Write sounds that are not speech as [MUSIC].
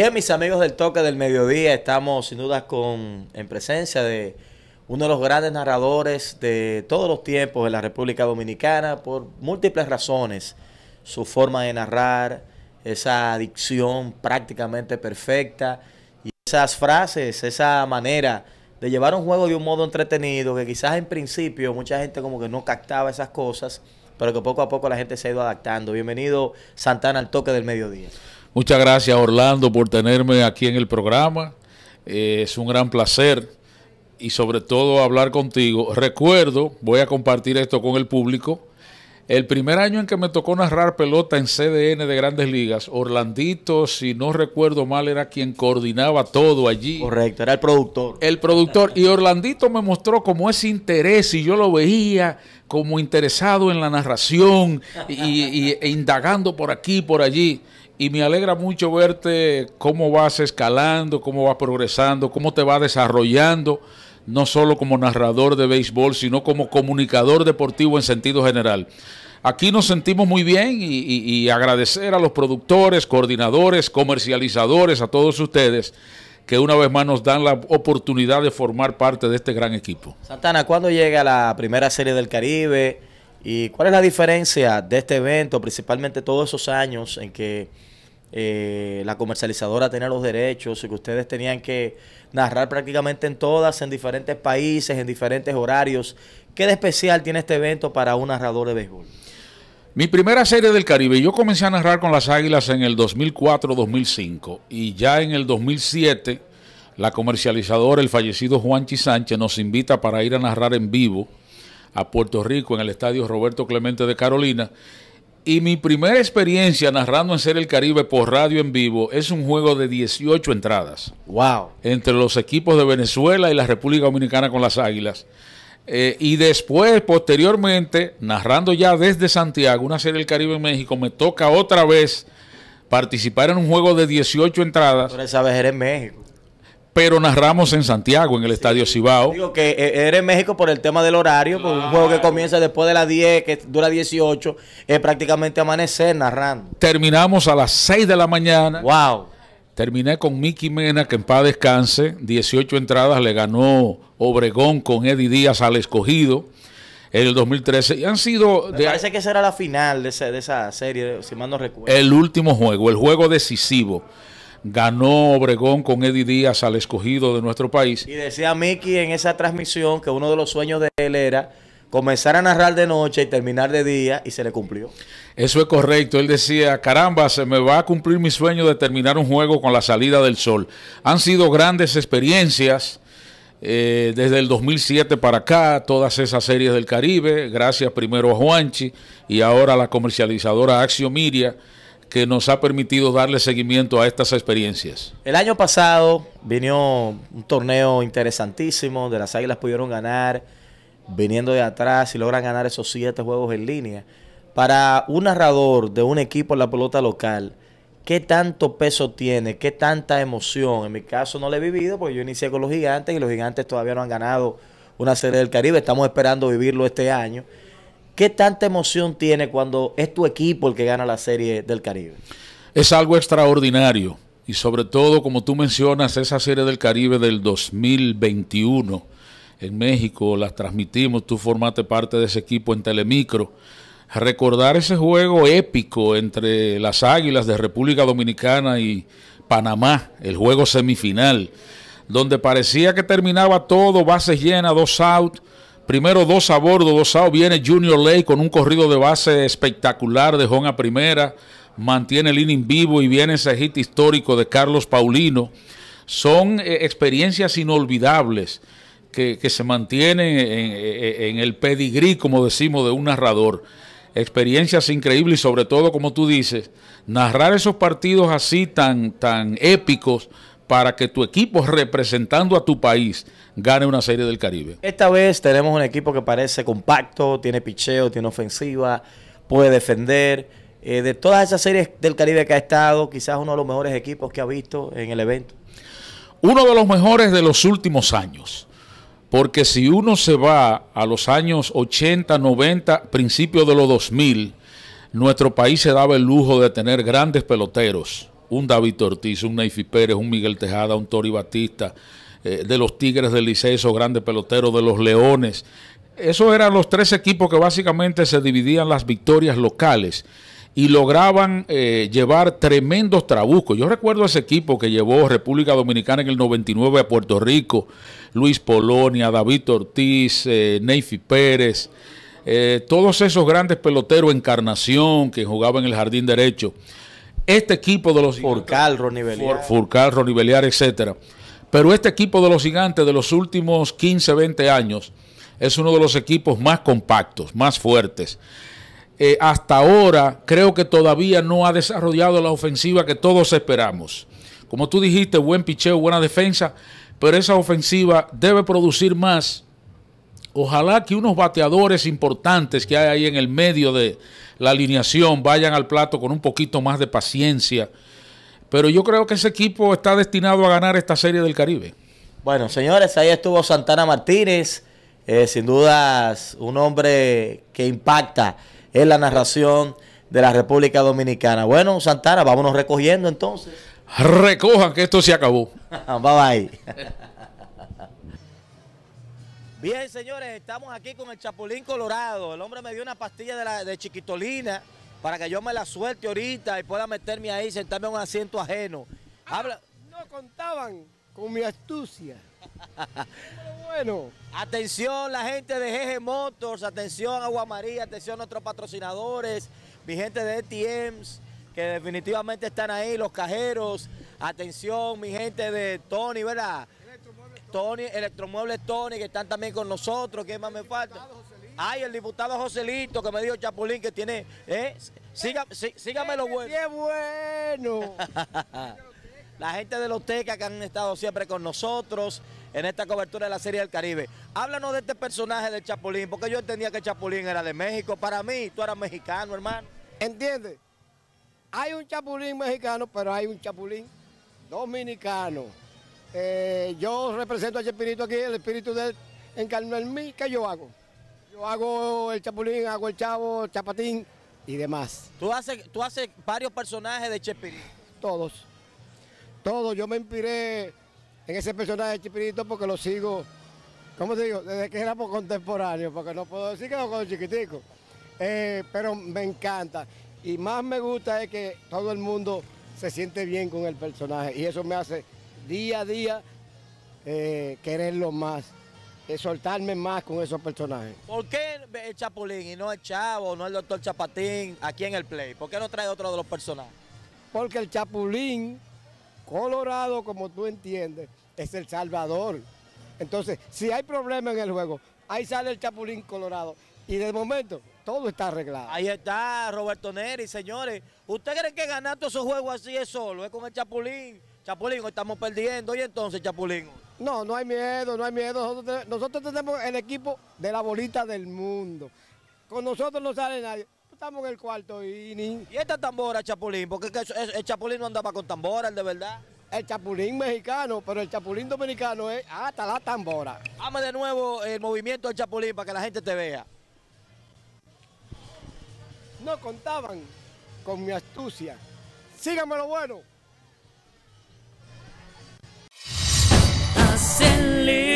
Bien, mis amigos del Toque del Mediodía, estamos sin duda con, en presencia de uno de los grandes narradores de todos los tiempos en la República Dominicana por múltiples razones. Su forma de narrar, esa dicción prácticamente perfecta y esas frases, esa manera de llevar un juego de un modo entretenido que quizás en principio mucha gente como que no captaba esas cosas, pero que poco a poco la gente se ha ido adaptando. Bienvenido Santana al Toque del Mediodía. Muchas gracias Orlando por tenerme aquí en el programa. Eh, es un gran placer y sobre todo hablar contigo. Recuerdo, voy a compartir esto con el público, el primer año en que me tocó narrar pelota en CDN de grandes ligas, Orlandito, si no recuerdo mal, era quien coordinaba todo allí. Correcto, era el productor. El productor. Y Orlandito me mostró como ese interés y yo lo veía como interesado en la narración y, e indagando por aquí, por allí y me alegra mucho verte cómo vas escalando, cómo vas progresando, cómo te vas desarrollando, no solo como narrador de béisbol, sino como comunicador deportivo en sentido general. Aquí nos sentimos muy bien y, agradecer a los productores, coordinadores, comercializadores, a todos ustedes que una vez más nos dan la oportunidad de formar parte de este gran equipo. Santana, ¿cuándo llega la primera serie del Caribe? ¿Y cuál es la diferencia de este evento, principalmente todos esos años en que eh, la comercializadora tenía los derechos que ustedes tenían que narrar prácticamente en todas, en diferentes países, en diferentes horarios. ¿Qué de especial tiene este evento para un narrador de béisbol? Mi primera serie del Caribe, yo comencé a narrar con las Águilas en el 2004-2005 y ya en el 2007 la comercializadora, el fallecido Juanchi Sánchez, nos invita para ir a narrar en vivo a Puerto Rico en el estadio Roberto Clemente de Carolina y mi primera experiencia narrando en Ser el Caribe por radio en vivo es un juego de 18 entradas. Wow. Entre los equipos de Venezuela y la República Dominicana con las Águilas. Eh, y después, posteriormente, narrando ya desde Santiago, una Serie del Caribe en México, me toca otra vez participar en un juego de 18 entradas. Pero esa vez era en México pero narramos en Santiago, en el Estadio Cibao. Digo que eh, era en México por el tema del horario, por un juego que comienza después de las 10, que dura 18, es prácticamente amanecer narrando. Terminamos a las 6 de la mañana. ¡Wow! Terminé con Mickey Mena, que en paz descanse, 18 entradas, le ganó Obregón con Eddie Díaz al escogido en el 2013. Y han sido... Me parece que esa era la final de, de esa serie, si mal no recuerdo. El último juego, el juego decisivo ganó Obregón con Eddie Díaz al escogido de nuestro país. Y decía Mickey en esa transmisión que uno de los sueños de él era comenzar a narrar de noche y terminar de día y se le cumplió. Eso es correcto. Él decía, caramba, se me va a cumplir mi sueño de terminar un juego con la salida del sol. Han sido grandes experiencias. Eh, desde el 2007 para acá, todas esas series del Caribe, gracias primero a Juanchi y ahora a la comercializadora Axiomiria que nos ha permitido darle seguimiento a estas experiencias. El año pasado vino un torneo interesantísimo, de las Águilas pudieron ganar viniendo de atrás y logran ganar esos siete juegos en línea. Para un narrador de un equipo en la pelota local, ¿qué tanto peso tiene? ¿Qué tanta emoción? En mi caso no lo he vivido porque yo inicié con los gigantes y los gigantes todavía no han ganado una serie del Caribe. Estamos esperando vivirlo este año. ¿Qué tanta emoción tiene cuando es tu equipo el que gana la serie del Caribe? Es algo extraordinario y sobre todo, como tú mencionas, esa serie del Caribe del 2021 en México, la transmitimos, tú formaste parte de ese equipo en Telemicro. Recordar ese juego épico entre las Águilas de República Dominicana y Panamá, el juego semifinal, donde parecía que terminaba todo, bases llenas, dos outs Primero dos a bordo, dos a viene Junior Ley con un corrido de base espectacular de Juan a primera, mantiene el inning vivo y viene ese hit histórico de Carlos Paulino. Son eh, experiencias inolvidables que, se mantienen en, el pedigrí, como decimos, de un narrador. Experiencias increíbles y sobre todo, como tú dices, narrar esos partidos así tan, tan épicos para que tu equipo representando a tu país gane una serie del Caribe. Esta vez tenemos un equipo que parece compacto, tiene picheo, tiene ofensiva, puede defender. Eh, de todas esas series del Caribe que ha estado, quizás uno de los mejores equipos que ha visto en el evento. Uno de los mejores de los últimos años. Porque si uno se va a los años 80, 90, principios de los 2000, nuestro país se daba el lujo de tener grandes peloteros un David Ortiz, un Neyfi Pérez, un Miguel Tejada, un Tori Batista, eh, de los Tigres del Liceo, esos grandes peloteros, de los Leones. Esos eran los tres equipos que básicamente se dividían las victorias locales y lograban eh, llevar tremendos trabucos. Yo recuerdo ese equipo que llevó República Dominicana en el 99 a Puerto Rico, Luis Polonia, David Ortiz, eh, Neyfi Pérez, eh, todos esos grandes peloteros, Encarnación, que jugaban en el jardín derecho. Este equipo de los Furcal, Ronnie Beliar. Furcal, Ronnie Beliar. Pero este equipo de los gigantes de los últimos 15, 20 años es uno de los equipos más compactos, más fuertes. Eh, hasta ahora creo que todavía no ha desarrollado la ofensiva que todos esperamos. Como tú dijiste, buen picheo, buena defensa, pero esa ofensiva debe producir más Ojalá que unos bateadores importantes que hay ahí en el medio de la alineación vayan al plato con un poquito más de paciencia. Pero yo creo que ese equipo está destinado a ganar esta serie del Caribe. Bueno, señores, ahí estuvo Santana Martínez. Eh, sin dudas, un hombre que impacta en la narración de la República Dominicana. Bueno, Santana, vámonos recogiendo entonces. Recojan que esto se acabó. [LAUGHS] bye bye. [LAUGHS] Bien, señores, estamos aquí con el Chapulín Colorado. El hombre me dio una pastilla de, la, de chiquitolina para que yo me la suelte ahorita y pueda meterme ahí y sentarme en un asiento ajeno. Ah, Habla... No contaban con mi astucia. [LAUGHS] bueno. Atención la gente de GG Motors, atención Agua María, atención nuestros patrocinadores, mi gente de ATMs, que definitivamente están ahí, los cajeros, atención mi gente de Tony, ¿verdad? Tony, Electromuebles Tony, que están también con nosotros. ¿Qué más me falta? Ay, el diputado Joselito, que me dijo Chapulín, que tiene... ¿eh? sígame lo bueno. ¡Qué bueno! [LAUGHS] la gente de los Tecas que han estado siempre con nosotros en esta cobertura de la Serie del Caribe. Háblanos de este personaje del Chapulín, porque yo entendía que Chapulín era de México. Para mí, tú eras mexicano, hermano. ¿Entiendes? Hay un Chapulín mexicano, pero hay un Chapulín dominicano. Eh, yo represento al espíritu aquí, el espíritu de él encarnó en mí. ¿Qué yo hago? Yo hago el chapulín, hago el chavo, el chapatín y demás. ¿Tú haces, tú haces varios personajes de Chespirito? Todos. Todos. Yo me inspiré en ese personaje de Chespirito porque lo sigo, ¿cómo te digo? Desde que éramos contemporáneos, porque no puedo decir que no con chiquitico. Eh, pero me encanta. Y más me gusta es que todo el mundo se siente bien con el personaje y eso me hace día a día eh, quererlo más, soltarme más con esos personajes. ¿Por qué el Chapulín y no el Chavo, no el Doctor Chapatín aquí en el Play? ¿Por qué no trae otro de los personajes? Porque el Chapulín, Colorado, como tú entiendes, es el Salvador. Entonces, si hay problema en el juego, ahí sale el Chapulín Colorado. Y de momento, todo está arreglado. Ahí está Roberto Neri, señores. ¿Usted cree que ganar todos esos juegos así es solo? Es con el Chapulín. Chapulín, hoy estamos perdiendo. ¿Y entonces, Chapulín? No, no hay miedo, no hay miedo. Nosotros, tenemos el equipo de la bolita del mundo. Con nosotros no sale nadie. Estamos en el cuarto inning. ¿Y esta tambora, Chapulín? Porque el Chapulín no andaba con tambora, el de verdad. El Chapulín mexicano, pero el Chapulín dominicano es hasta la tambora. Dame de nuevo el movimiento del Chapulín para que la gente te vea. No contaban con mi astucia. Síganme lo bueno. Leave.